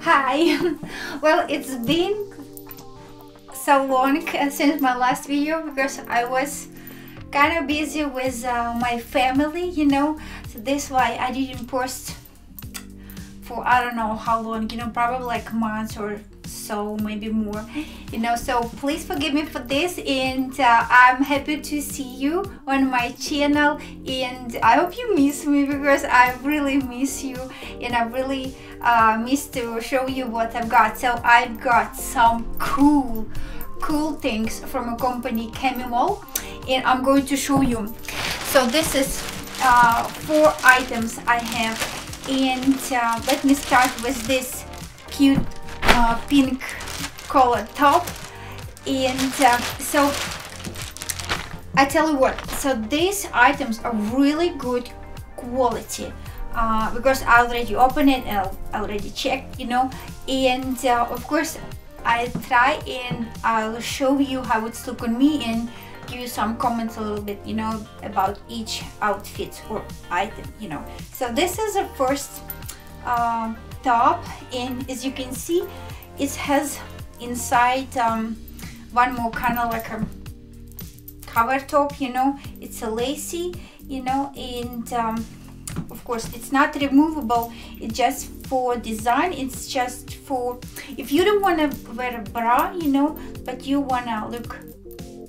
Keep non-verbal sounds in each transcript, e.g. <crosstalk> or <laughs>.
Hi. <laughs> well, it's been so long <laughs> since my last video because I was kind of busy with uh, my family, you know. So this why I didn't post for I don't know how long, you know, probably like months or so maybe more you know so please forgive me for this and uh, i'm happy to see you on my channel and i hope you miss me because i really miss you and i really uh, miss to show you what i've got. So i've got some cool cool things from a company Kamey Mall and i'm going to show you. So this is uh, four items i have and uh, let me start with this cute uh, pink color top. And uh, so I tell you what so these items are really good quality uh, because I already opened it and I already checked you know. And uh, of course I'll try and I'll show you how it's look on me and give you some comments a little bit you know about each outfit or item you know. So this is the first uh, top. And as you can see it has inside um, one more kind of like a cover top you know? It's a lacy you know and um, of course it's not removable. It's just for design. It's just for if you don't want to wear a bra you know but you want to look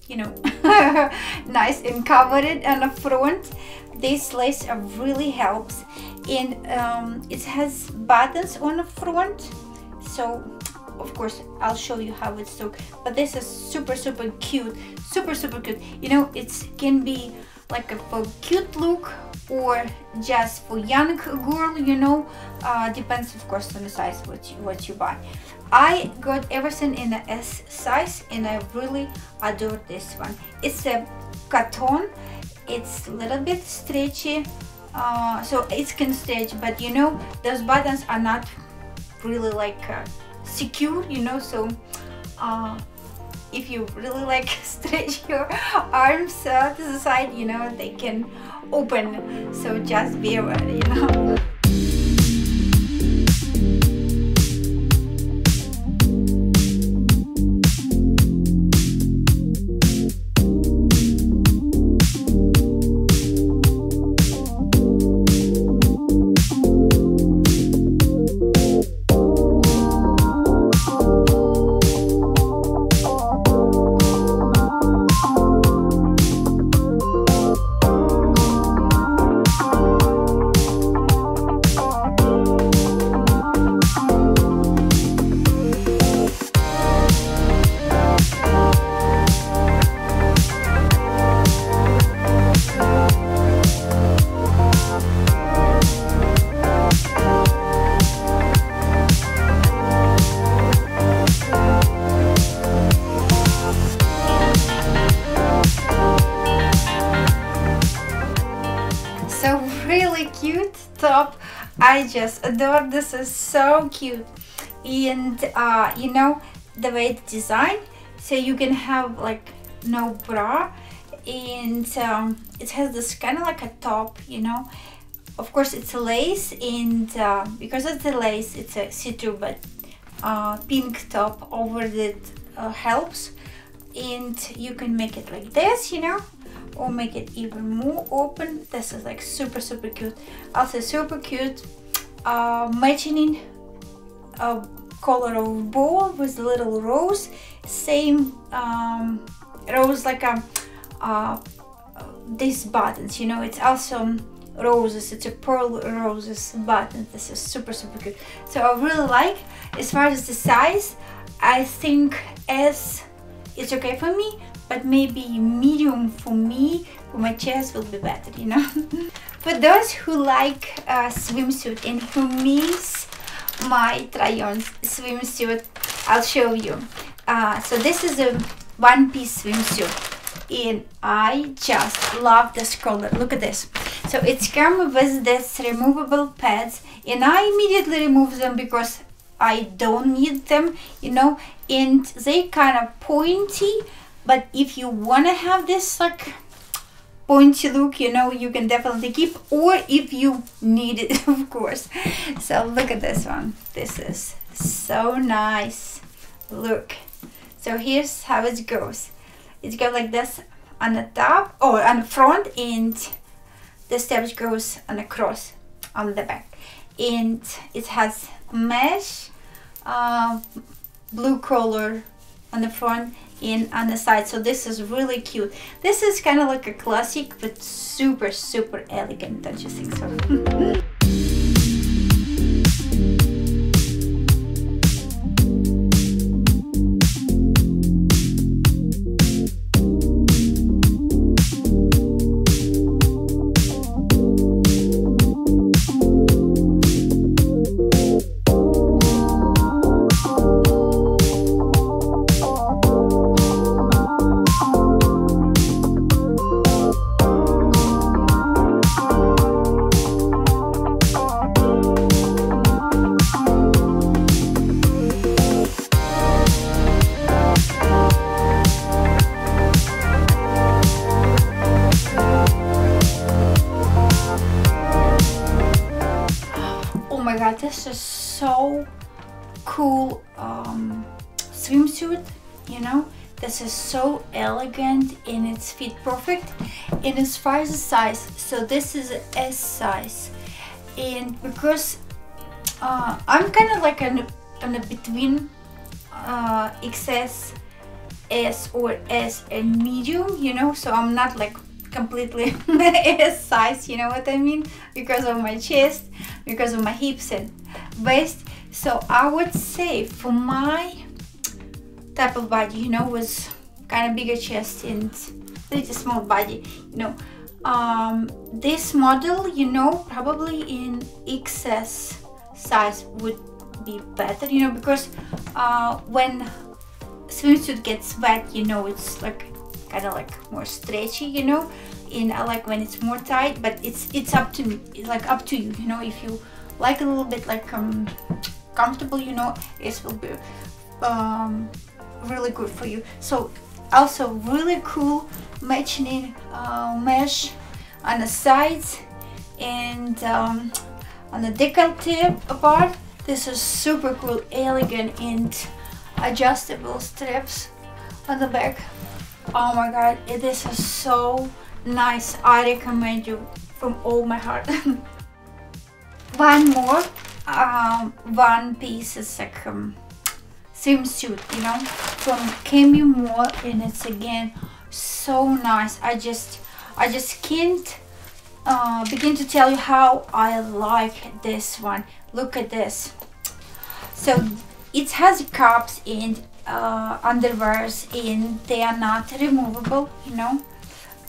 you know <laughs> nice and covered on the front this lace really helps. And um, it has buttons on the front so of course I'll show you how it's look but this is super super cute super super cute. You know it can be like a for cute look or just for young girl you know uh, depends of course on the size what you, what you buy. I got everything in the S size and I really adore this one. It's a cotton it's a little bit stretchy uh, so it can stretch but you know those buttons are not really like uh, secure you know so uh, if you really like <laughs> stretch your arms uh, to the side you know they can open. So just be aware you know top. I just adore. This is so cute. And uh, you know the way it's designed so you can have like no bra. And um, it has this kind of like a top you know. Of course it's a lace and uh, because it's a lace it's a see-through but uh, pink top over that uh, helps. And you can make it like this you know or make it even more open. This is like super super cute. Also super cute uh, matching a color of bowl with little rose. Same um, rose like a uh, these buttons you know it's also roses it's a pearl roses button. This is super super cute. So i really like as far as the size i think s it's okay for me but maybe medium for me for my chest will be better you know? <laughs> For those who like uh, swimsuit and who miss my try-on swimsuit I'll show you. Uh, so this is a one-piece swimsuit and I just love this color. Look at this. So it's come with this removable pads and I immediately remove them because I don't need them you know? And they kind of pointy but if you want to have this like pointy look you know you can definitely keep or if you need it <laughs> of course. So look at this one. This is so nice. Look. So here's how it goes. It goes like this on the top or on the front and the steps goes on across on the back. And it has mesh uh, blue color on the front and on the side. So this is really cute. This is kind of like a classic but super super elegant don't you think so <laughs> you know? This is so elegant and it's fit perfect. And as far as the size so this is S size. And because uh, I'm kind of like an, an a between uh, XS S or S and medium you know? So I'm not like completely <laughs> S size you know what I mean? Because of my chest because of my hips and waist. So I would say for my type of body you know was kind of bigger chest and pretty small body you know. Um, this model you know probably in XS size would be better you know because uh, when swimsuit gets wet you know it's like kind of like more stretchy you know and I like when it's more tight but it's it's up to me like up to you you know. If you like a little bit like um comfortable you know it will be um really good for you. So also really cool matching uh, mesh on the sides and um, on the decollete part this is super cool elegant and adjustable straps on the back. Oh my god this is so nice. I recommend you from all my heart. <laughs> One more um, one piece is like um, swimsuit you know? From Kamey Mall and it's again so nice. I just I just can't uh, begin to tell you how I like this one. Look at this. So it has cups and uh, underwears and they are not removable you know?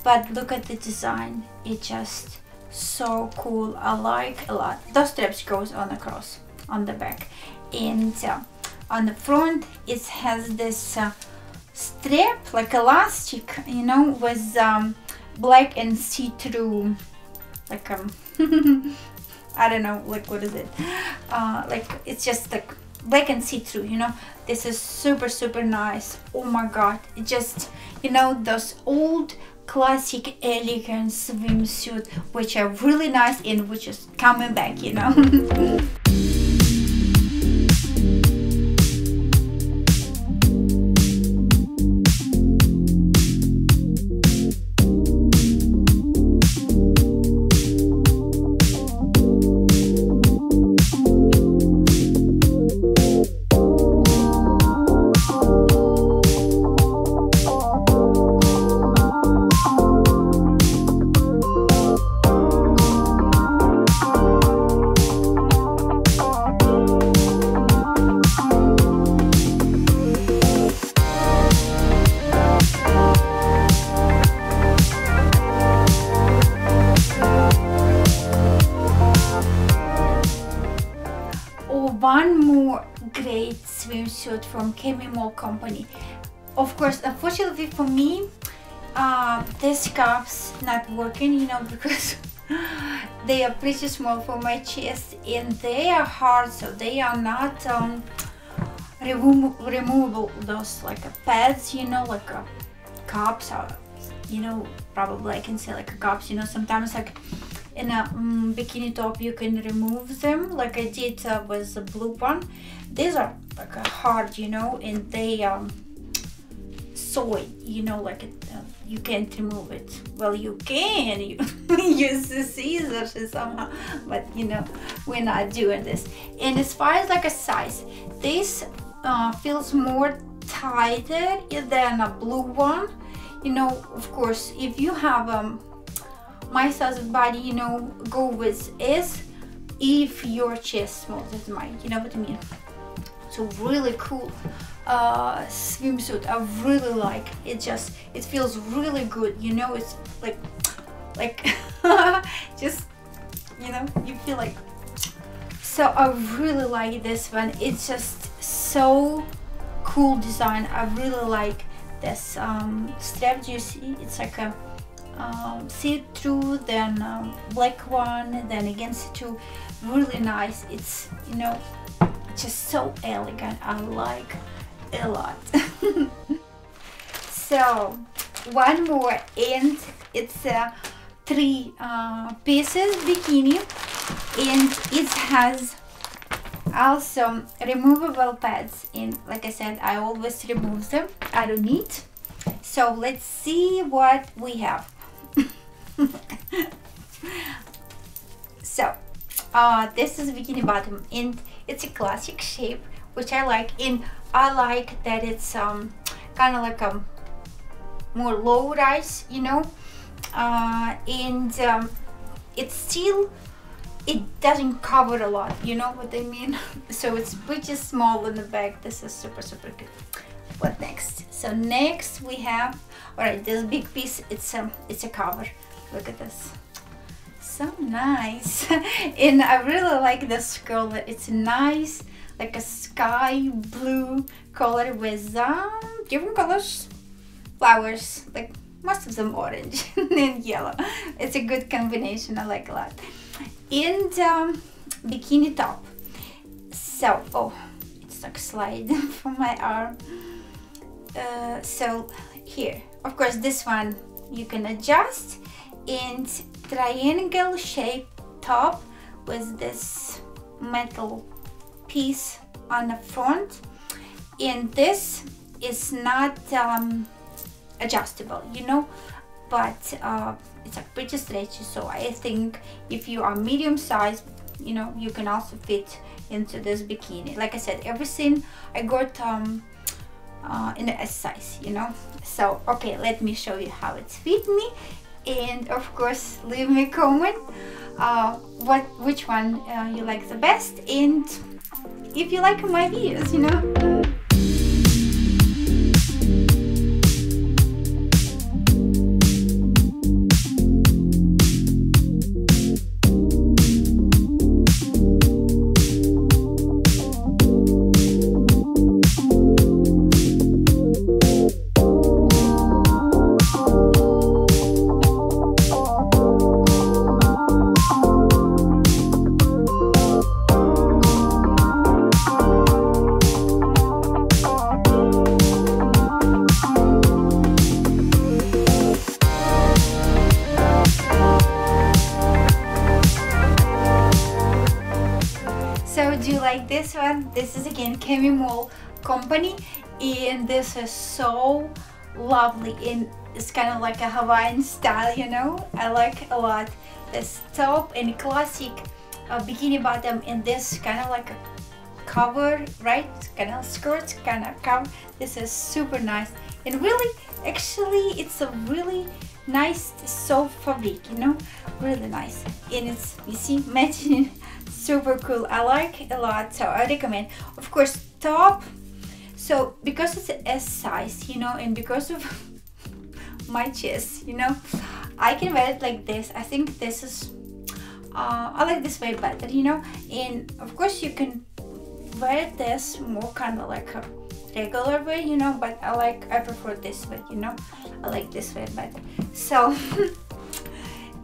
But look at the design. It just so cool. I like a lot. Those straps goes on across on the back. And uh, on the front it has this uh, strap like elastic you know with um, black and see-through like um <laughs> I don't know like what is it? Uh, like it's just like black and see-through you know? This is super super nice. Oh my god. It just you know those old classic elegant swimsuit which are really nice and which is coming back you know <laughs> from Moore company. Of course unfortunately for me uh, this cups not working you know <laughs> because they are pretty small for my chest and they are hard so they are not um, remo removable. Those like a pads you know like a cups are you know probably I can say like cups you know sometimes like in a um, bikini top you can remove them. Like I did uh, with the blue one. These are like a hard you know and they um it, you know like it, uh, you can't remove it. Well you can <laughs> you use the scissors somehow but you know we're not doing this. And as far as like a size this uh, feels more tighter than a blue one. You know of course if you have um my size of body you know go with S if your chest smaller than mine. You know what I mean so really cool uh, swimsuit. I really like it just it feels really good. You know it's like like <laughs> just you know you feel like so I really like this one. It's just so cool design. I really like this um, strap you see it's like a um, see-through then um, black one then again see-through. Really nice. It's you know just so elegant. I like a lot. <laughs> So one more and it's a three uh, pieces bikini and it has also removable pads and like I said I always remove them. I don't need. So let's see what we have. <laughs> So uh, this is bikini bottom and it's a classic shape which I like and I like that it's um, kind of like a more low rise you know? Uh, and um, it's still it doesn't cover a lot you know what I mean? <laughs> So it's pretty small in the back. This is super super good. What next? So next we have all right this big piece it's a it's a cover. Look at this so nice. <laughs> And I really like this color. It's nice like a sky blue color with um, different colors. Flowers like most of them orange <laughs> and yellow. It's a good combination. I like a lot. And um, bikini top. So oh it's like slide <laughs> from my arm. Uh, so here. Of course this one you can adjust and triangle shape top with this metal piece on the front. And this is not um, adjustable you know but uh, it's like pretty stretchy. So I think if you are medium size you know you can also fit into this bikini. Like I said everything I got um, uh, in the S size you know. So okay let me show you how it's fit me and of course leave me a comment uh, what which one uh, you like the best. And if you like my videos you know this one this is again Kamey Mall company and this is so lovely and it's kind of like a Hawaiian style you know? I like a lot. This top and classic uh, bikini bottom and this kind of like a cover right? Kind of skirt kind of cover. This is super nice. And really actually it's a really nice soft fabric you know? Really nice. And it's you see <laughs> matching super cool. I like a lot so I recommend. Of course top. So because it's a S size you know and because of <laughs> my chest you know I can wear it like this. I think this is uh, I like this way better you know. And of course you can wear this more kind of like a regular way you know but I like I prefer this way you know. I like this way better. So <laughs>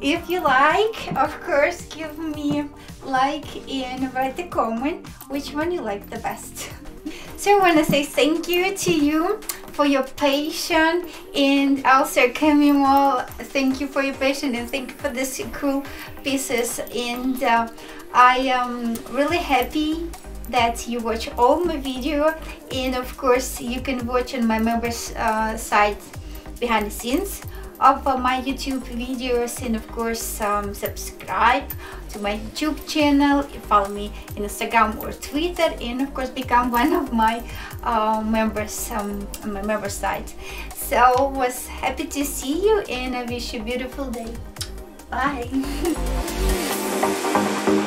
if you like of course give me like and write a comment which one you like the best. <laughs> So I want to say thank you to you for your patience and also Kamey Mall thank you for your patience and thank you for this cool pieces. And uh, I am really happy that you watch all my video and of course you can watch on my members uh, site behind the scenes of uh, my YouTube videos and of course um, subscribe to my YouTube channel, follow me in Instagram or Twitter and of course become one of my uh, members um, on my member site. So was happy to see you and I wish you a beautiful day. Bye. <laughs>